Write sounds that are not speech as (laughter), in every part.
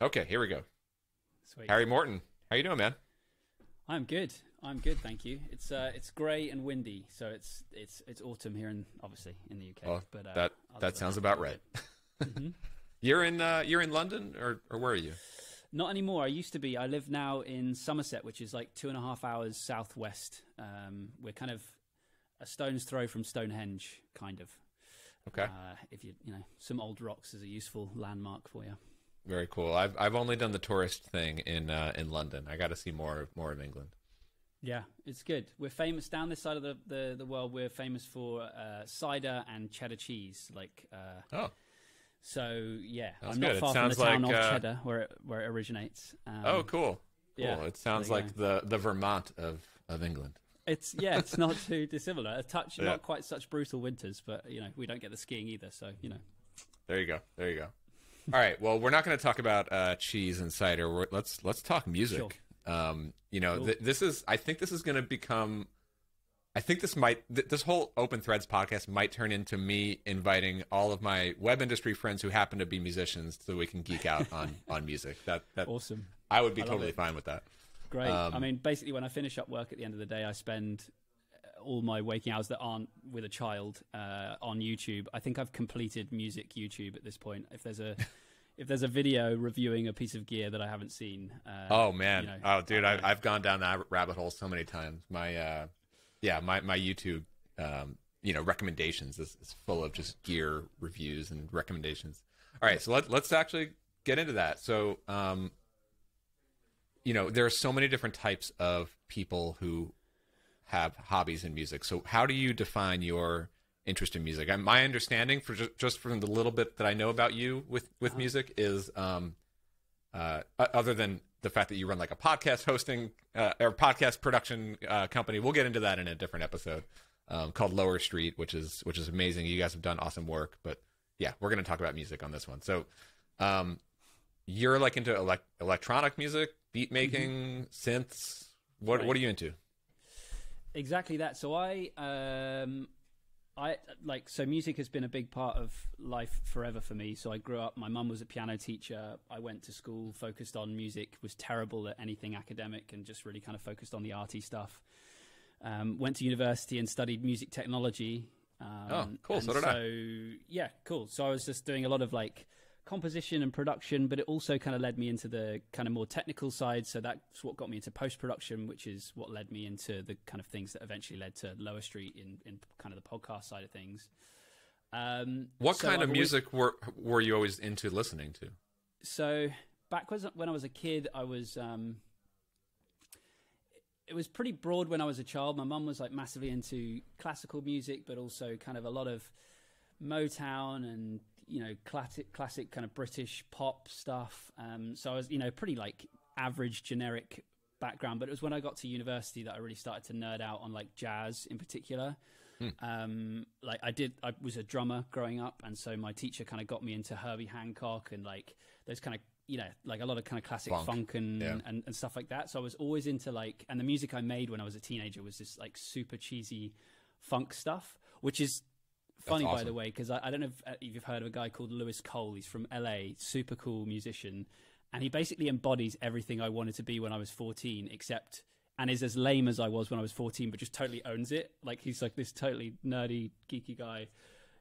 Okay, here we go. Sweet. Harry Morton, how you doing, man? I'm good. I'm good, thank you. It's uh, it's grey and windy, so it's it's it's autumn here, in obviously in the UK. Well, but uh, that that sounds that, about right. Mhm. (laughs) You're in uh, you're in London, or or where are you? Not anymore. I used to be. I live now in Somerset, which is like two and a half hours southwest. Um, we're kind of a stone's throw from Stonehenge, kind of. Okay, Uh, if you you know some old rocks is a useful landmark for you. Very cool. I've I've only done the tourist thing in uh, in London. I got to see more more of England. Yeah, it's good. We're famous down this side of the, the, the world. We're famous for uh, cider and cheddar cheese. Like, uh, Oh, so yeah, Sounds I'm not good. It far from the town like, of uh, Cheddar, where it, where it originates. Um, oh, cool. Cool. yeah, it sounds like the the Vermont of of England. It's yeah, it's not (laughs) too dissimilar. A touch, Yeah. not quite such brutal winters, but you know we don't get the skiing either. So you know, There you go. There you go. All right. Well, we're not going to talk about uh, cheese and cider. We're, let's let's talk music. Um, you know, th- this is. I think this is going to become. I think this might. Th- this whole Open Threads podcast might turn into me inviting all of my web industry friends who happen to be musicians, so we can geek out on (laughs) on music. That that awesome, I would be I totally it. fine with that. great. Um, I mean, basically, when I finish up work at the end of the day, I spend all my waking hours that aren't with a child uh, on YouTube. I think I've completed music YouTube at this point. If there's a (laughs) if there's a video reviewing a piece of gear that I haven't seen, uh, Oh man. you know, oh dude, I- I've gone down that rabbit hole so many times. My uh, yeah, my my YouTube, um, you know, recommendations is, is full of just gear reviews and recommendations. All right, so let let's actually get into that. So, um, you know, there are so many different types of people who have hobbies in music. So, how do you define your interest in music? And my understanding, for just, just from the little bit that I know about you with with music, is um, uh, other than the fact that you run like a podcast hosting uh, or podcast production uh, company. We'll get into that in a different episode um, called Lower Street, which is which is amazing. You guys have done awesome work, but yeah, we're going to talk about music on this one. So, um, you're like into elec electronic music, beat making, synths. What Right. what are you into? Exactly that. So i um i like so music has been a big part of life forever for me. So i grew up my mum was a piano teacher. I went to school focused on music was terrible at anything academic and just really kind of focused on the arty stuff. Um, went to university and studied music technology. Um, Oh, cool. So and did I. so yeah cool. So i was just doing a lot of like composition and production, but it also kind of led me into the kind of more technical side. So that's what got me into post production, which is what led me into the kind of things that eventually led to Lower Street in, in kind of the podcast side of things. Um, What so kind I've of always- music were were you always into listening to? so back when I was a kid, I was. Um, it was pretty broad when I was a child. My mum was like massively into classical music, but also kind of a lot of Motown and you know classic, classic kind of British pop stuff. Um, so I was you know pretty like average, generic background. But it was when I got to university that I really started to nerd out on like jazz in particular. Um, like I did, I was a drummer growing up, and so my teacher kind of got me into Herbie Hancock and like those kind of you know like a lot of kind of classic Funk. funk, and, Yeah. and and stuff like that. So I was always into like, and the music I made when I was a teenager was just like super cheesy funk stuff, which is funny by the way because I, I don't know if, uh, if you've heard of a guy called Louis Cole. He's from LA, super cool musician, and he basically embodies everything I wanted to be when I was 14, except and is as lame as I was when I was 14, but just totally owns it. Like he's like this totally nerdy, geeky guy.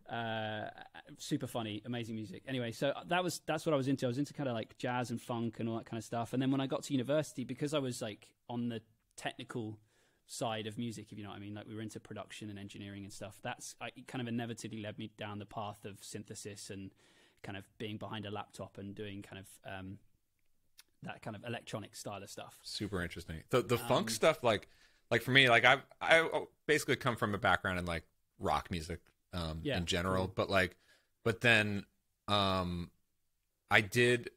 Uh, super funny, amazing music. Anyway, so that was that's what I was into. I was into kind of like jazz and funk and all that kind of stuff. And then when I got to university, because I was like on the technical side of music, if you know what I mean, like we were into production and engineering and stuff. That's I, kind of inevitably led me down the path of synthesis and kind of being behind a laptop and doing kind of um, that kind of electronic style of stuff. Super interesting. The the Um, funk stuff, like like for me, like I I basically come from a background in like rock music, um, Yeah, in general, but like, but then, um, I did,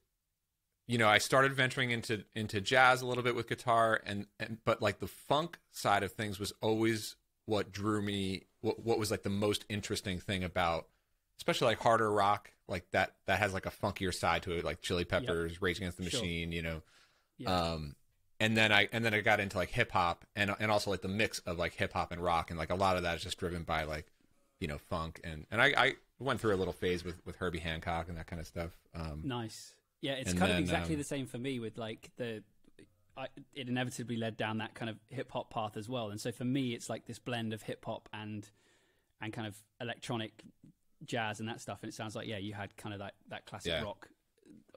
you know, I started venturing into into jazz a little bit with guitar, and and but like the funk side of things was always what drew me. What what was like the most interesting thing about, especially like harder rock, like that that has like a funkier side to it, like Chili Peppers, Rage Against the Sure. Machine, you know. Yeah. Um, and then I and then I got into like hip hop and and also like the mix of like hip hop and rock and like a lot of that is just driven by like you know funk and and I, I went through a little phase with with Herbie Hancock and that kind of stuff. Um, Nice. Yeah, it's And kind then, of exactly um, the same for me with like the. I, it inevitably led down that kind of hip hop path as well, and so for me, it's like this blend of hip hop and and kind of electronic jazz and that stuff. And it sounds like yeah, you had kind of that that classic Yeah. rock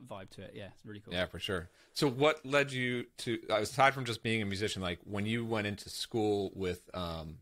vibe to it. Yeah, it's really cool. Yeah, for sure. So, what led you to, aside from just being a musician, like when you went into school with, um,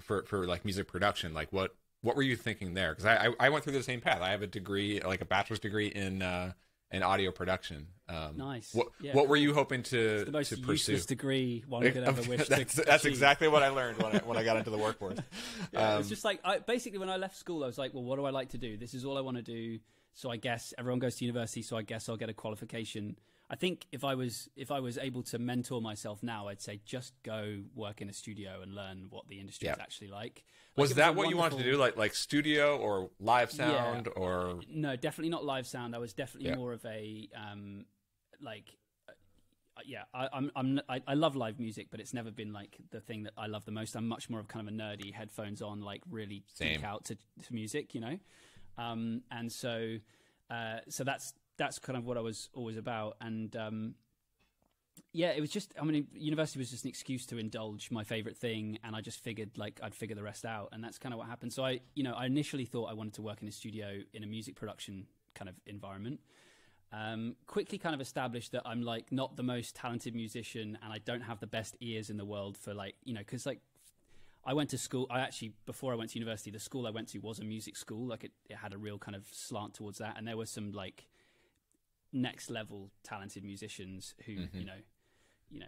for for like music production, like what what were you thinking there? Because I, I I went through the same path. I have a degree, like a bachelor's degree in uh in audio production. Um, Nice. What Yeah, what were you hoping to the most to pursue? useless degree one could (laughs) ever wish that's, that's exactly what I learned when I when I got into the workforce. (laughs) Yeah, Um, it's just like I, basically when I left school, I was like, well, what do I like to do? This is all I want to do. So I guess everyone goes to university, so I guess I'll get a qualification. I think if I was if I was able to mentor myself now, I'd say just go work in a studio and learn what the industry is actually like. Like, was that a what you wanted to do, like like studio or live sound or No, definitely not live sound. I was definitely Yeah. more of a um, like, uh, yeah. I, I'm I'm I, I love live music, but it's never been like the thing that I love the most. I'm much more of kind of a nerdy, headphones on, like really Same. geek out to, to music, you know. Um, and so, uh, so that's that's kind of what I was always about, and um, yeah, it was just. I mean, university was just an excuse to indulge my favorite thing, and I just figured like I'd figure the rest out, and that's kind of what happened. So I, you know, I initially thought I wanted to work in a studio in a music production kind of environment. Um, quickly, kind of established that I'm like not the most talented musician, and I don't have the best ears in the world for like you know, because like I went to school. I actually, before I went to university, the school I went to was a music school. Like it, it had a real kind of slant towards that, and there were some like next level talented musicians who, you know, you know,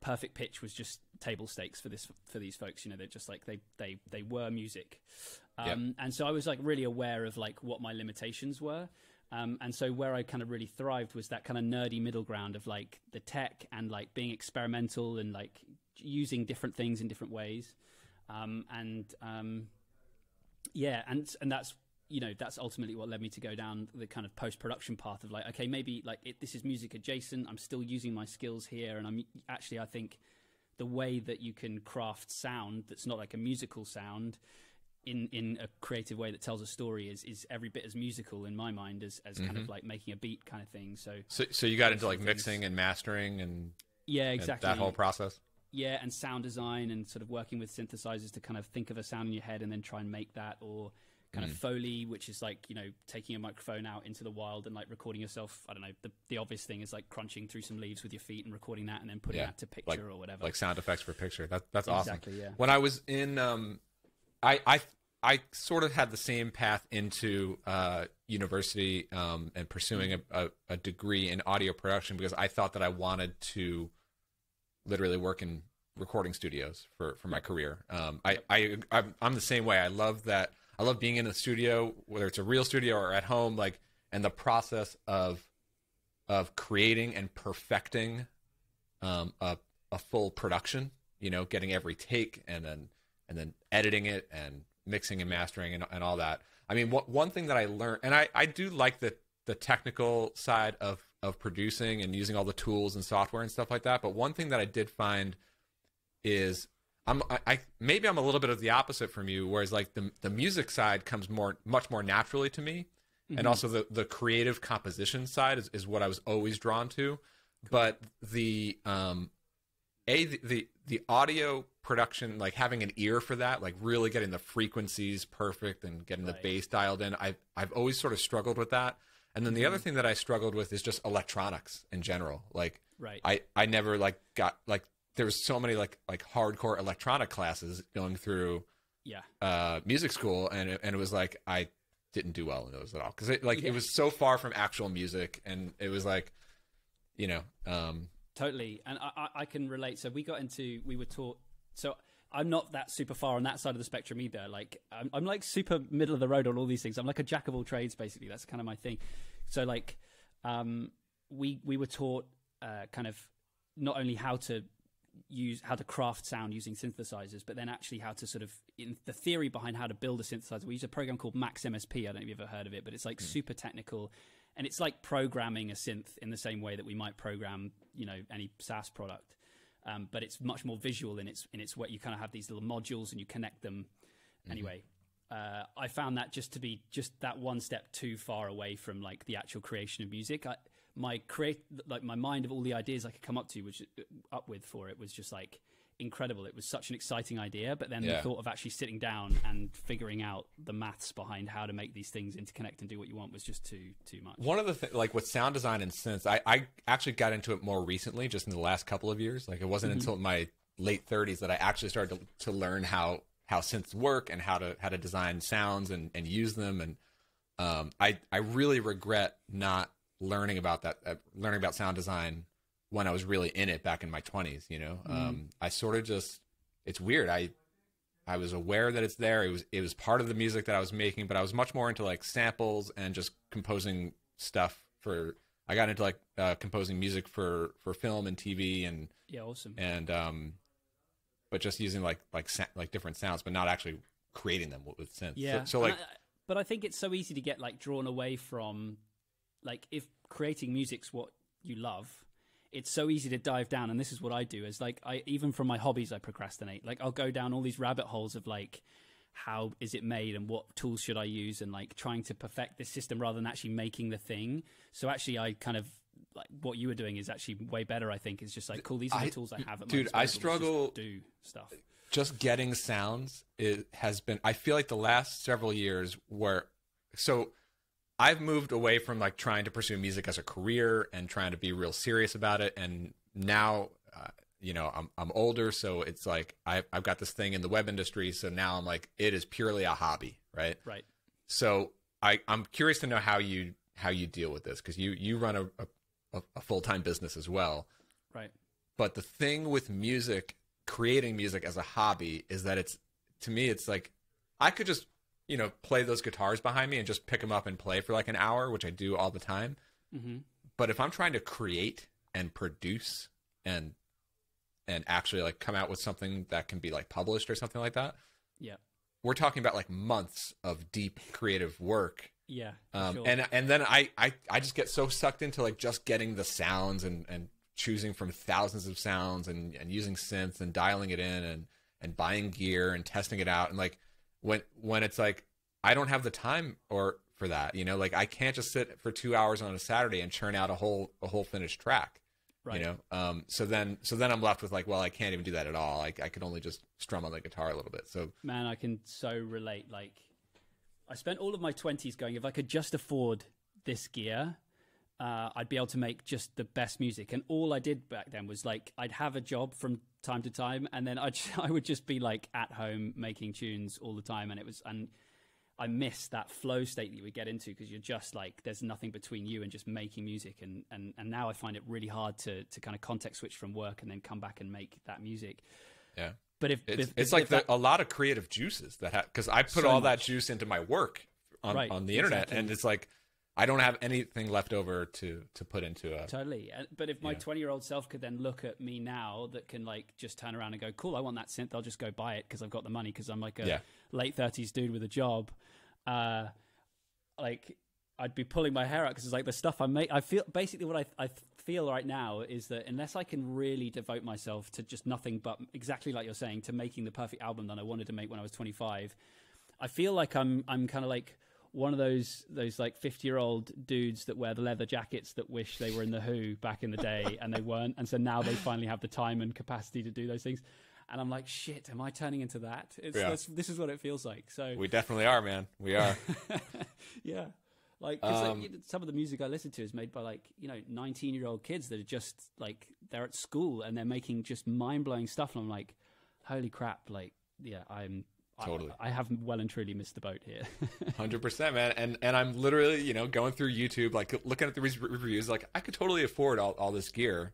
perfect pitch was just table stakes for this for these folks. You know, they're just like they they they were music, um, and so I was like really aware of like what my limitations were. Um, and so where I kind of really thrived was that kind of nerdy middle ground of like the tech and like being experimental and like using different things in different ways. Um, and um, yeah, and and that's you know that's ultimately what led me to go down the kind of post production path of like okay maybe like it, this is music adjacent. I'm still using my skills here, and I'm actually I think the way that you can craft sound that's not like a musical sound in in a creative way that tells a story is is every bit as musical in my mind as as kind of mm-hmm. like making a beat kind of thing. So so so you got into like things. mixing and mastering and, yeah, and exactly that whole process? yeah, and sound design and sort of working with synthesizers to kind of think of a sound in your head and then try and make that, or kind Mm. of foley, which is like you know taking a microphone out into the wild and like recording yourself. I don't know. The the obvious thing is like crunching through some leaves with your feet and recording that and then putting Yeah, that to picture like- or whatever. like sound effects for picture. That that's awesome. Exactly, yeah. When I was in, um, I I I sort of had the same path into uh, university um, and pursuing a, a, a degree in audio production because I thought that I wanted to literally work in recording studios for for my career. Um, I I I'm the same way. I love that. I love being in the studio, whether it's a real studio or at home, like and the process of of creating and perfecting um, a a full production. You know, getting every take and then and then editing it and mixing and mastering and, and all that. I mean, one one thing that I learned, and I I do like the the technical side of of producing and using all the tools and software and stuff like that. But one thing that I did find is I'm I, I maybe I'm a little bit of the opposite from you, whereas like the the music side comes more much more naturally to me, and also the the creative composition side is, is what I was always drawn to, but the um a the, the the audio production like having an ear for that like really getting the frequencies perfect and getting the bass dialed in I've I've always sort of struggled with that. And then the other thing that I struggled with is just electronics in general. Like Right. I I never like got like there was so many like like hardcore electronic classes going through yeah. uh music school and it, and it was like I didn't do well in those at all because it like Yeah. it was so far from actual music and it was like you know um Totally, and I, I, I can relate. So we got into, we were taught. So I'm not that super far on that side of the spectrum either. Like I'm, I'm like super middle of the road on all these things. I'm like a jack of all trades, basically. That's kind of my thing. So like, um, we we were taught uh, kind of not only how to use how to craft sound using synthesizers, but then actually how to sort of in the theory behind how to build a synthesizer. We use a program called Max MSP. I don't know if you've ever heard of it, but it's like super technical, and it's like programming a synth in the same way that we might program, you know, any SaaS product. Um, but it's much more visual in its in its way. You kind of have these little modules and you connect them. Anyway, uh, I found that just to be just that one step too far away from like the actual creation of music. I, my create like my mind of all the ideas I could come up to, which up with for it was just like incredible. It was such an exciting idea, but then Yeah. the thought of actually sitting down and figuring out the maths behind how to make these things interconnect and do what you want was just too too much. One of the th- like with sound design and synths, I, I actually got into it more recently, just in the last couple of years. Like it wasn't Mm-hmm. until my late 30s that I actually started to, to learn how how synths work and how to how to design sounds and, and use them. And um, I I really regret not learning about that, uh, learning about sound design when I was really in it back in my 20s. You know, um, I sort of just it's weird. I I was aware that it's there. It was it was part of the music that I was making, but I was much more into like samples and just composing stuff for. I got into like uh, composing music for for film and TV and Yeah, awesome. and um, but just using like like sa- like different sounds, but not actually creating them with, synths. Yeah. So, so like I- but I think it's so easy to get like drawn away from like if creating music's what you love, it's so easy to dive down and this is what I do is like I even from my hobbies I procrastinate. Like I'll go down all these rabbit holes of like how is it made and what tools should I use and like trying to perfect this system rather than actually making the thing. So actually I kind of like what you were doing is actually way better I think. It's just like cool these are the I- tools I have at my dude, I struggle- do stuff. just getting sounds it has been i feel like the last several years where so i've moved away from like trying to pursue music as a career and trying to be real serious about it and now uh, you know I'm, I'm older so it's like I've, I've got this thing in the web industry so now i'm like it is purely a hobby right Right. so I, I'm curious to know how you how you deal with this because you you run a, a, a full time business as well. Right. But the thing with music, creating music as a hobby, is that it's to me it's like I could just you know play those guitars behind me and just pick them up and play for like an hour, which I do all the time. Mhm. But if I'm trying to create and produce and and actually like come out with something that can be like published or something like that, Yeah. we're talking about like months of deep creative work Yeah. um, sure. and and then I, I I just get so sucked into like just getting the sounds and and choosing from thousands of sounds and and using synths and dialing it in and and buying gear and testing it out and like when when it's like I don't have the time or for that you know like I can't just sit for two hours on a Saturday and churn out a whole a whole finished track Right. you know um so then so then I'm left with like well I can't even do that at all like I could only just strum on the guitar a little bit so Man, I can so relate. Like, I spent all of my 20s going, if I could just afford this gear, uh, I'd be able to make just the best music. And all I did back then was like, I'd have a job from time to time, and then I'd, (laughs) I would just be like at home making tunes all the time. And it was, and I miss that flow state that you would get into because you're just like, there's nothing between you and just making music. And, and, and now I find it really hard to, to kind of context switch from work and then come back and make that music. yeah But if, It's, if it's if like the, that- a lot of creative juices that have because I put So all that juice into my work on, Right, on the internet, exactly. and it's like I don't have anything left over to to put into a. Totally. Uh, But if my Yeah. 20 year old self could then look at me now that can like just turn around and go, cool, I want that synth. I'll just go buy it because I've got the money because I'm like a Yeah. late 30s dude with a job. Uh, like I'd be pulling my hair out because it's like the stuff I make. I feel basically what I, I feel right now is that unless I can really devote myself to just nothing but exactly like you're saying to making the perfect album that I wanted to make when I was 25, I feel like I'm I'm kind of like one of those those like 50 year old dudes that wear the leather jackets that wish they were in the Who back in the day and they weren't, and so now they finally have the time and capacity to do those things. And I'm like, shit, am I turning into that? It's, Yeah. this, this is what it feels like. So We definitely are, man. We are. (laughs) yeah. Like, Um, know, some of the music I listen to is made by like you know 19 year old kids that are just like they're at school and they're making just mind blowing stuff, and I'm like, holy crap! Like, yeah, I'm Totally. I, have well and truly missed the boat here. (laughs) Hundred percent, man. And and I'm literally, you know, going through YouTube, like looking at the reviews, like I could totally afford all, all this gear.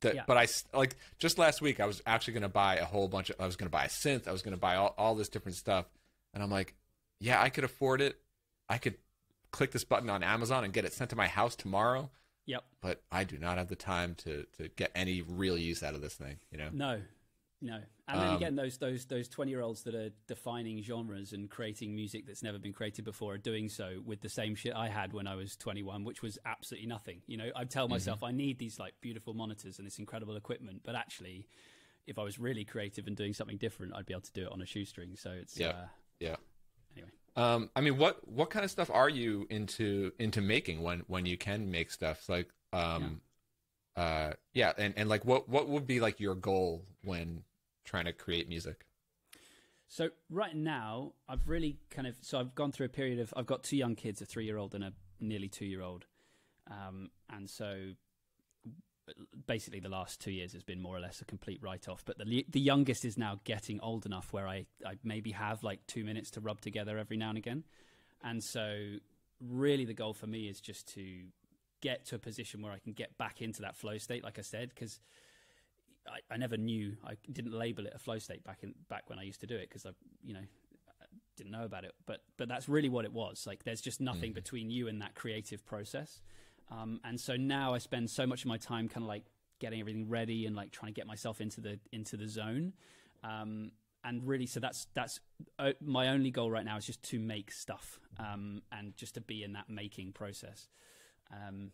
That, Yeah. But i like just last week, I was actually going to buy a whole bunch of. I was going to buy a synth. I was going to buy all, all this different stuff, and I'm like, yeah, I could afford it. I could click this button on Amazon and get it sent to my house tomorrow. yep. But I do not have the time to to get any real use out of this thing. You know. No, no. And then Um, again, those those those twenty year olds that are defining genres and creating music that's never been created before are doing so with the same shit I had when I was twenty one, which was absolutely nothing. You know, I tell myself I need these like beautiful monitors and this incredible equipment, but actually, if I was really creative and doing something different, I'd be able to do it on a shoestring. So it's Yeah. uh, Yeah. Um, I mean, what what kind of stuff are you into into making when when you can make stuff like um, yeah. uh, yeah, and and like what what would be like your goal when trying to create music? So right now, I've really kind of so I've gone through a period of I've got two young kids, a three year old and a nearly two year old, um, and so basically the last two years has been more or less a complete write off. But the the youngest is now getting old enough where I I maybe have like two minutes to rub together every now and again, and so really the goal for me is just to get to a position where I can get back into that flow state, like I said, because I, I never knew I didn't label it a flow state back in back when I used to do it because I you know didn't know about it. But but that's really what it was. Like there's just nothing mm-hmm. between you and that creative process. Um, and so now I spend so much of my time kind of like getting everything ready and like trying to get myself into the into the zone. Um, and really so that's that's uh, my only goal right now is just to make stuff um, and just to be in that making process. Um,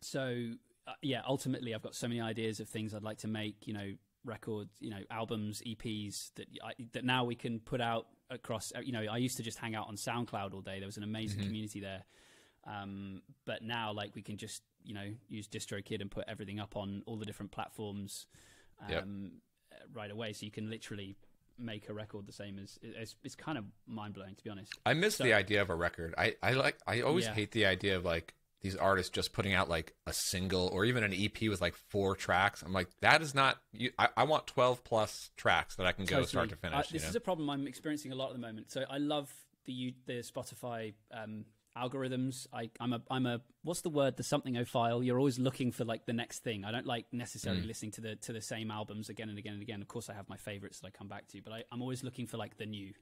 so yeah, ultimately, I've got so many ideas of things I'd like to make. You know, records, you know, albums, EPs that I, that now we can put out across. Uh, you know, I used to just hang out on SoundCloud all day. There was an amazing mm-hmm. community there, um, but now like we can just you know use DistroKid and put everything up on all the different platforms um, yep. right away. So you can literally make a record the same as it's, it's kind of mind blowing to be honest. I miss so, the idea of a record. I, I like I always yeah. hate the idea of like these artists just putting out like a single or even an EP with like four tracks. I'm like, that is not. You, I, I want 12 plus tracks that I can totally. go start to finish. Uh, this know? is a problem I'm experiencing a lot at the moment. So I love the the Spotify um, algorithms. I, am a I'm a what's the word? The something file. You're always looking for like the next thing. I don't like necessarily mm. listening to the to the same albums again and again and again. Of course, I have my favorites that I come back to, but I, I'm always looking for like the new.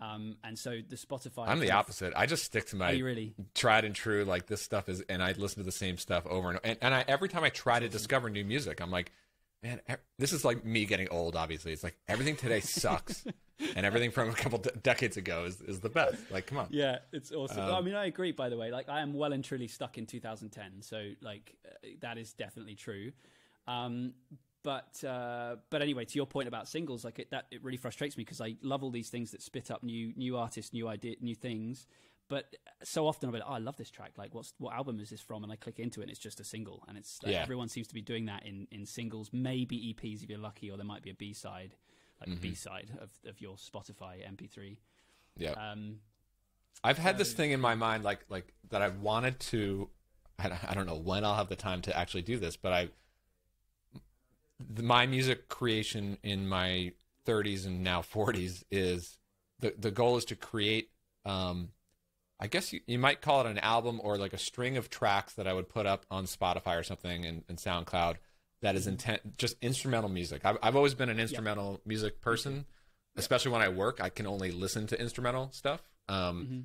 Um, and so the Spotify. I'm the opposite. I just stick to my really? tried and true. Like this stuff is, and I listen to the same stuff over and and, and I, every time I try to discover new music, I'm like, man, this is like me getting old. Obviously, it's like everything today (laughs) sucks, and everything from a couple de- decades ago is, is the best. Like, come on. Yeah, it's awesome. Um, I mean, I agree. By the way, like I am well and truly stuck in 2010, so like uh, that is definitely true. Um, but uh, but anyway, to your point about singles, like it, that it really frustrates me because I love all these things that spit up new new artists, new idea, new things. But so often I'm like, oh, I love this track. Like, what's what album is this from? And I click into it, and it's just a single. And it's like, yeah. everyone seems to be doing that in in singles, maybe EPs if you're lucky, or there might be a B side, like mm-hmm. B side of of your Spotify MP3. Yeah. Um, I've had so, this thing in my mind, like like that I've wanted to. I don't know when I'll have the time to actually do this, but I the, my music creation in my 30s and now 40s is the the goal is to create um, I guess you, you might call it an album or like a string of tracks that I would put up on Spotify or something and, and SoundCloud that is mm-hmm. intent just instrumental music. I've, I've always been an instrumental yep. music person, especially when I work. I can only listen to instrumental stuff. Um, mm-hmm.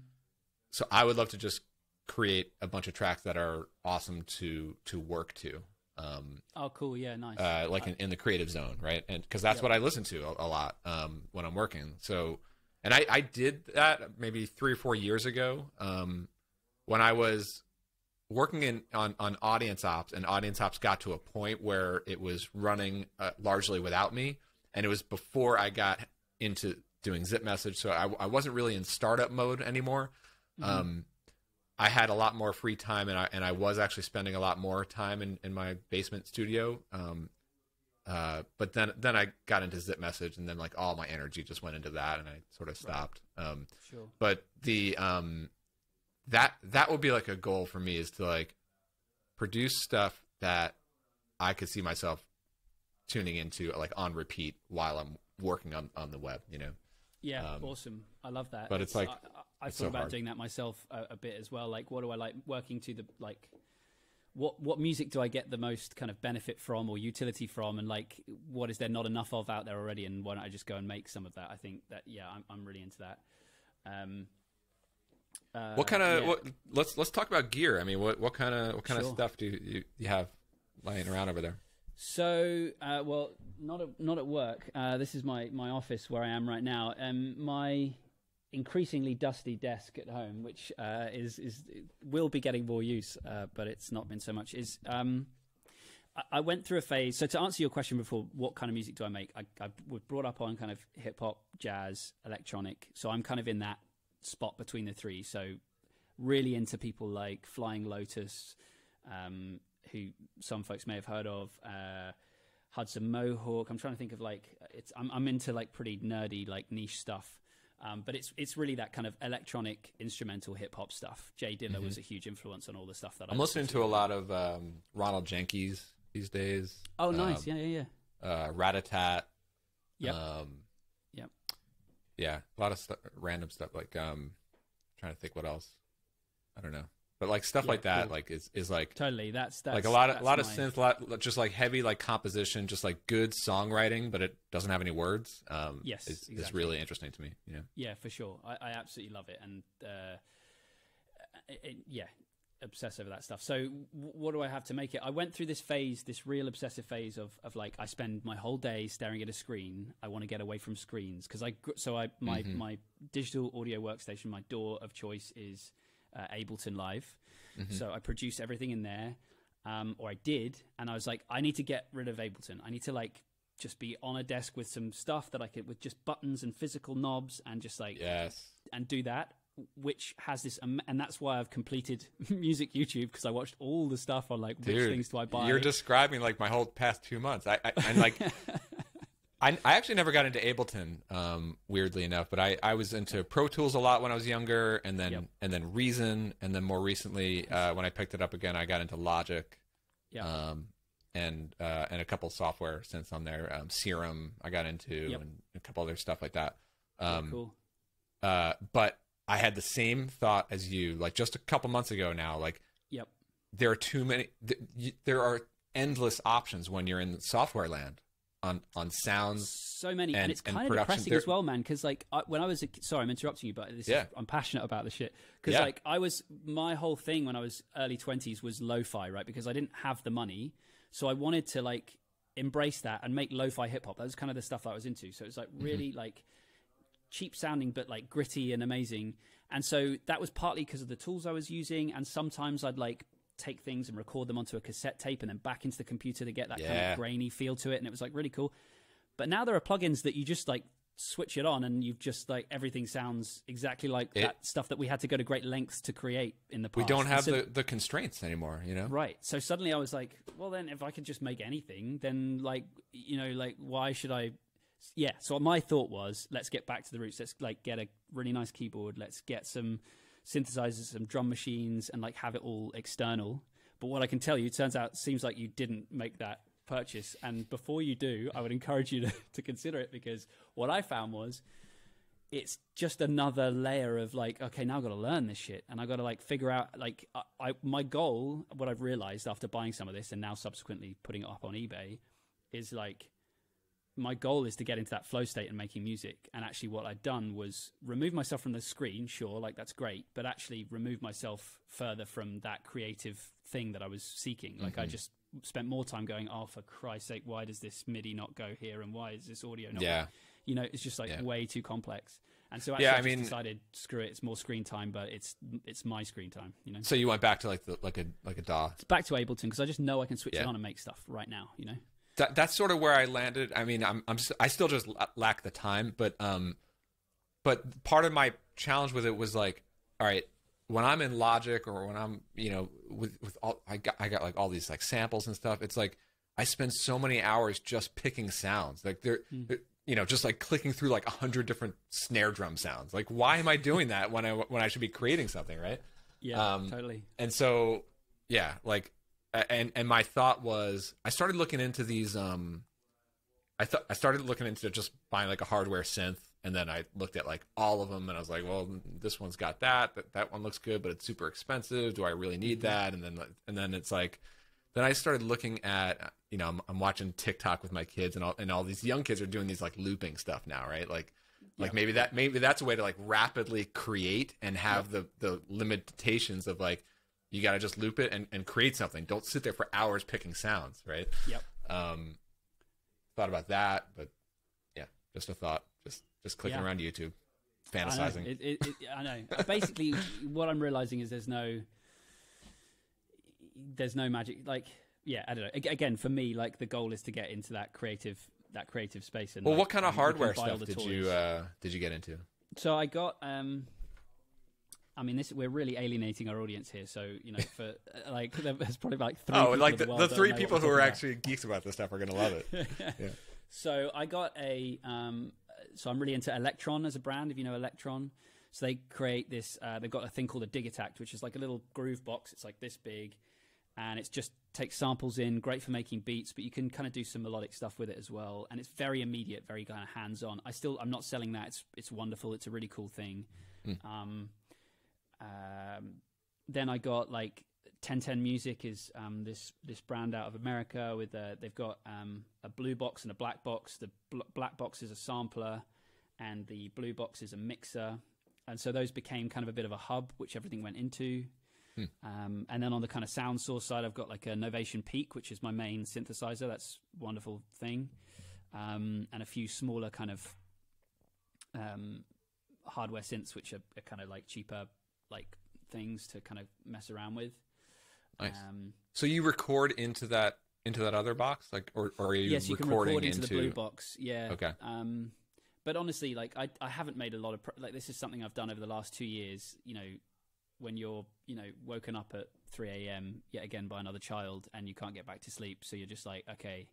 So I would love to just create a bunch of tracks that are awesome to to work to. Um, oh, cool. Yeah, nice. Uh, like in, in, the creative zone, right? And because that's what I listen to a, a lot um, when I'm working. So, and I, I did that maybe three or four years ago um, when I was working in on, on Audience Ops, and Audience Ops got to a point where it was running uh, largely without me, and it was before I got into doing ZipMessage, so I, I wasn't really in startup mode anymore. Mm-hmm. Um, I had a lot more free time, and I and I was actually spending a lot more time in, in my basement studio. Um, uh, but then then I got into ZipMessage, and then like all my energy just went into that, and I sort of stopped. Right. Um, sure. But the um, that that would be like a goal for me is to like produce stuff that I could see myself tuning into like on repeat while I'm working on on the web. You know. Yeah, um, awesome. I love that. But it's, it's like I, I thought so about hard. doing that myself a, a, bit as well. Like, what do I like working to the like? What what music do I get the most kind of benefit from or utility from, and like what is there not enough of out there already, and why don't I just go and make some of that? I think that yeah, I'm I'm really into that. Um, uh, what kind of yeah. what? Let's let's talk about gear. I mean, what what kind of what kind sure. of stuff do you, you have lying around over there? So, uh, well, not at, not at work. Uh, this is my, my office where I am right now. Um, my increasingly dusty desk at home, which uh, is is will be getting more use, uh, but it's not been so much. Is um, I, I, went through a phase. So to answer your question before, what kind of music do I make? I, I was brought up on kind of hip hop, jazz, electronic. So I'm kind of in that spot between the three. So really into people like Flying Lotus, um, who some folks may have heard of. Uh, Hudson Mohawke. I'm trying to think of like it's. I'm, I'm into like pretty nerdy like niche stuff. Um, but it's it's really that kind of electronic instrumental hip hop stuff. J Dilla was a huge influence on all the stuff that Mm-hmm. I'm I listening to a lot of um, Ronald Jenkees these days. Oh, nice. Um, yeah, yeah, yeah. uh, Ratatat. Yep. Um, Yep. Yeah, a lot of stuff, random stuff. Like, um, trying to think what else. I don't know, but like stuff Yeah, like that, cool. like is is like Totally. That's that's like a lot of a lot of synth, lot just like heavy like composition, just like good songwriting, but it doesn't have any words. Um, Yes, it's, is exactly. really interesting to me. You know, Yeah, for sure. I, I absolutely love it, and uh, it, it- yeah, obsess over that stuff. So, w- what do I have to make it? I went through this phase, this real obsessive phase of of like I spend my whole day staring at a screen. I want to get away from screens because I so I my Mm-hmm. my digital audio workstation, my door of choice is uh, Ableton Live. Mm-hmm. So I produce everything in there, um, or I did, and I was like, I need to get rid of Ableton. I need to like just be on a desk with some stuff that I could with just buttons and physical knobs and just like yes, and do that which has this am- and that's why I've completed (laughs) music YouTube because I watched all the stuff on like which things do I buy you're describing like my whole past two months. I, I and like. (laughs) I, I actually never got into Ableton, um, weirdly enough, but I, I was into Pro Tools a lot when I was younger, and then Yep. and then Reason, and then more recently, uh, when I picked it up again, I got into Logic, yeah um, and uh, and a couple software synths on there, um, Serum, I got into, Yep. and a couple other stuff like that. Um, cool. uh, but I had the same thought as you, like just a couple months ago now, like yep. there are too many, there are endless options when you're in software land on on sounds. so many and, and- it's and kind of production, depressing as well man because like I, when I was a, sorry I'm interrupting you but this Yeah. is, I'm passionate about the shit because Yeah. like I was my whole thing when I was early 20s was lo-fi right because I didn't have the money so I wanted to like embrace that and make lo-fi hip hop that was kind of the stuff that I was into so it was like Mm-hmm. really like cheap sounding but like gritty and amazing and so that was partly because of the tools i was using and sometimes i'd like take things and record them onto a cassette tape and then back into the computer to get that kind of grainy feel to it and it was like really cool but now there are plugins that you just like switch it on and you've just like everything sounds exactly like It- that stuff that we had to go to great lengths to create in the past We don't have so- the, the constraints anymore, you know. Right. So suddenly I was like, well, then if I could just make anything, then like, you know, like why should I? Yeah. So my thought was, let's get back to the roots. Let's like get a really nice keyboard. Let's get some synthesizers, some drum machines, and like have it all external. But what I can tell you, it turns out, seems like you didn't make that purchase. And before you do, I would encourage you to, (laughs) to consider it because what I found was it's just another layer of like okay now i've got to learn this shit and i've got to like figure out like I, I my goal what i've realized after buying some of this and now subsequently putting it up on ebay is like my goal is to get into that flow state and making music. And actually what i'd done was remove myself from the screen sure like that's great but actually remove myself further from that creative thing that i was seeking. Like i mm-hmm. just spent more time going oh for christ's sake why does this midi not go here? And why is this audio not Yeah. you know it's just like Yeah. way too complex. And so actually Yeah, I, I just mean- decided screw it it's more screen time but it's it's my screen time you know? So you went back to like the like a like a DAW. it's back to ableton because i just know i can switch it on and make stuff right now you know that, that's sort of where I landed. I mean, I'm, I'm I still just lack the time, but um, but part of my challenge with it was like, all right, when I'm in Logic or when I'm, you know, with with all I got I got like all these like samples and stuff. It's like I spend so many hours just picking sounds, like they're. they're- You know, just like clicking through like a hundred different snare drum sounds. Like, why am I doing that when I when I should be creating something, right? yeah Um, totally and so yeah like and and my thought was i started looking into these um i thought i started looking into just buying like a hardware synth and then i looked at like all of them and i was like well this one's got that that, that one looks good but it's super expensive. Do i really need that? And then and then it's like then i started looking at you know i'm, I'm watching tiktok with my kids and all and all these young kids are doing these like looping stuff now right? Like like maybe that maybe that's a way to like rapidly create and have the the limitations of like you got to just loop it and, and create something don't sit there for hours picking sounds right yep um thought about that but yeah just a thought just just clicking Yeah. around youtube I know. fantasizing It, it, it, I know. Basically, (laughs) what I'm realizing is there's no, there's no magic. Like, yeah, I don't know. Again, for me, like the goal is to get into that creative, that creative space. And well like, what kind of hardware stuff did you uh did you get into So I got um, I mean, this we're really alienating our audience here. So you know, for uh, like (laughs) there's probably like three. Oh, like the, the, the three people who are talking actually geeks about this stuff are going to love it. (laughs) about. Yeah. So I got a. Um, so I'm really into Elektron as a brand. If you know Elektron, so they create this. Uh, they've got a thing called a Digitakt, which is like a little groove box. It's like this big, and it's just takes samples in. Great for making beats, but you can kind of do some melodic stuff with it as well. And it's very immediate, very kind of hands on. I still, I'm not selling that. It's it's wonderful. It's a really cool thing. Um, um, then I got like 1010 Music is um, this this brand out of America with a, they've got um, a blue box and a black box. The bl- black box is a sampler, and the blue box is a mixer. And so those became kind of a bit of a hub, which everything went into. Um, and then on the kind of sound source side, I've got like a Novation Peak, which is my main synthesizer. That's a wonderful thing, um, and a few smaller kind of um, hardware synths, which are, are kind of like cheaper, like things to kind of mess around with. Nice. Um, So you record into that into that other box, like, or, or are you yes, you can recording record into, the blue box. Yeah. Okay. Um, but honestly, like I, I haven't made a lot of pro- like this is something I've done over the last two years. You know, when you're you know woken up at 3 a.m. yet again by another child and you can't get back to sleep, so you're just like, okay,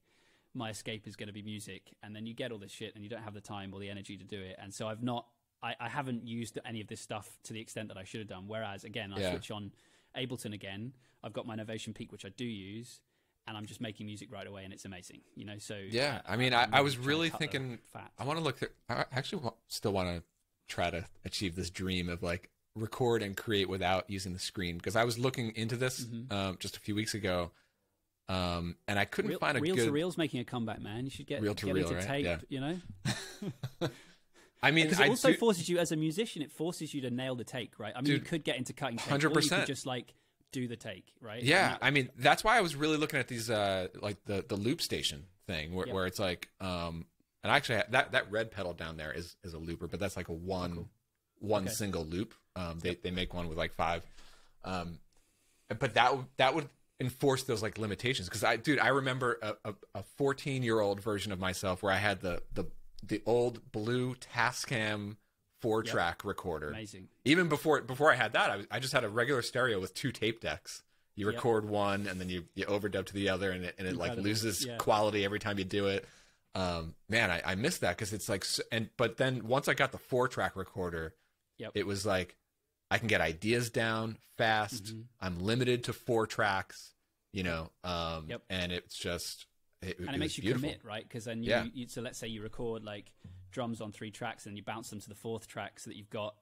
my escape is going to be music, and then you get all this shit and you don't have the time or the energy to do it, and so I've not. I, I haven't used any of this stuff to the extent that I should have done. Whereas, again, I Yeah. switch on Ableton again. I've got my Novation Peak, which I do use, and I'm just making music right away, and it's amazing. You know, so Yeah, uh, I mean, I, I was really thinking. I want to look. At, I actually still want to try to achieve this dream of like record and create without using the screen because I was looking into this Mhm. um, just a few weeks ago, um, and I couldn't Reel, find a reel good. to reel's making a comeback, man. You should get Reel to get reel, right? tape. Yeah. You know, (laughs) I mean, because it I also do- forces you as a musician. It forces you to nail the take, right? I mean, you could get into cutting 100%. could just like do the take, right? Yeah, that- I mean that's why I was really looking at these uh like the the loop station thing where, Yep. where it's like um and actually that that red pedal down there is is a looper but that's like a one one Oh, Okay. single loop. Um they they make one with like five. Um but that would that would enforce those like limitations because I dude I remember a, a, a 14 year old version of myself where I had the the the old blue Tascam four track recorder amazing. even before before I had that, I, was- I just had a regular stereo with two tape decks. You Yep. record one and then you, you overdub to the other, and it, and it like loses Yeah. quality every time you do it. Um, man, I, I miss that because it's like, and but then once I got the four track recorder, Yep. it was like I can get ideas down fast. Mhm. I'm limited to four tracks, you know, um, Yep. and it's just it, and it, was makes you beautiful. commit, right? Because then you, Yeah. you, so let's say you record like drums on three tracks, and you bounce them to the fourth track, so that you've got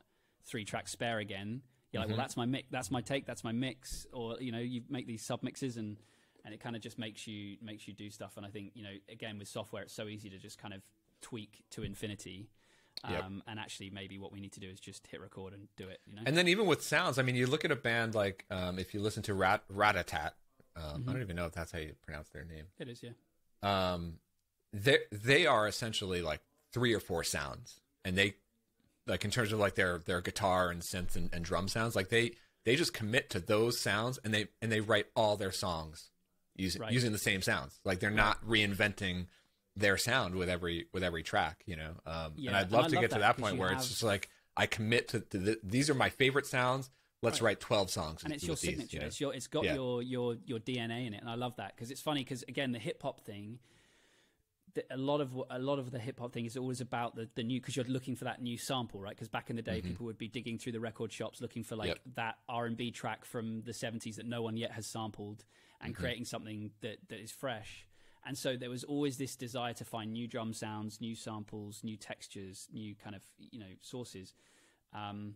three tracks spare again. You're like, Mhm. well, that's my mix, that's my take, that's my mix, or you know, you make these sub mixes, and and it kind of just makes you makes you do stuff. And I think you know, again, with software, it's so easy to just kind of tweak to infinity. Um, Yep. And actually, maybe what we need to do is just hit record and do it. You know, And then even with sounds, I mean, you look at a band like um, if you listen to Rat Ratatat. Um, Mm-hmm. I don't even know if that's how you pronounce their name. it is, yeah. Um, they they are essentially like three or four sounds, and they like in terms of like their their guitar and synth and, and drum sounds, like they they just commit to those sounds, and they and they write all their songs using Right. using the same sounds. Like they're not reinventing their sound with every with every track, you know. Um, Yeah, and I'd love I to love get to that that 'cause point where have- it's just like I commit to, to th- these are my favorite sounds. Let's Right. write twelve songs, and it's your these, signature. you know? It's your it's got Yeah. your your your DNA in it, and I love that because it's funny because again the hip hop thing, the, a lot of a lot of the hip hop thing is always about the the new because you're looking for that new sample, right? Because back in the day, people would be digging through the record shops looking for like Mm-hmm. Yep. that R and B track from the '70s that no one yet has sampled, and Mm-hmm. creating something that that is fresh. And so there was always this desire to find new drum sounds, new samples, new textures, new kind of you know sources. Um,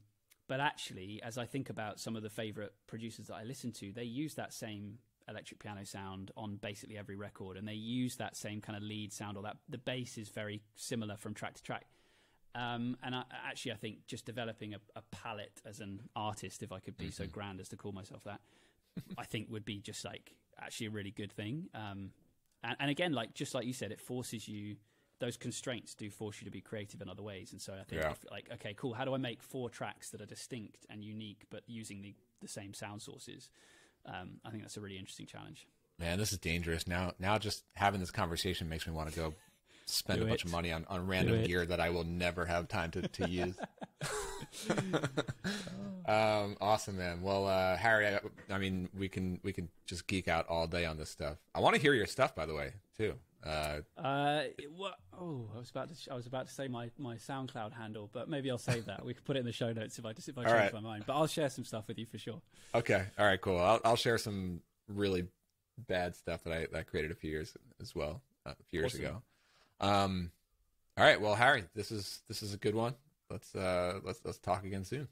but actually, as I think about some of the favorite producers that I listen to, they use that same electric piano sound on basically every record, and they use that same kind of lead sound, or that the bass is very similar from track to track. Um, and I, actually, I think just developing a, a palette as an artist, if I could be so grand as to call myself that, I think would be just like actually a really good thing. Um, and, and again, like just like you said, it forces you. Those constraints do force you to be creative in other ways, and so I think, Yeah. if, like, okay, cool. How do I make four tracks that are distinct and unique, but using the the same sound sources? Um, I think that's a really interesting challenge. Man, this is dangerous. Now, now just having this conversation makes me want to go spend a bunch of money on, on random gear that I will never have time to, to use. (laughs) (laughs) Um, awesome, man. Well, uh, Harry, I, I mean, we can we can just geek out all day on this stuff. I want to hear your stuff, by the way, too. Uh, Uh? Oh, I was about to. I was about to say my, my SoundCloud handle, but maybe I'll save that. we could put it in the show notes if I just if I change right. my mind. But I'll share some stuff with you for sure. okay, all right, cool. I'll I'll share some really bad stuff that I that I created a few years as well, uh, a few years Awesome. ago. Um, all right, well, Harry, this is this is a good one. Let's uh let's let's talk again soon.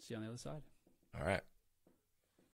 See you on the other side. All right.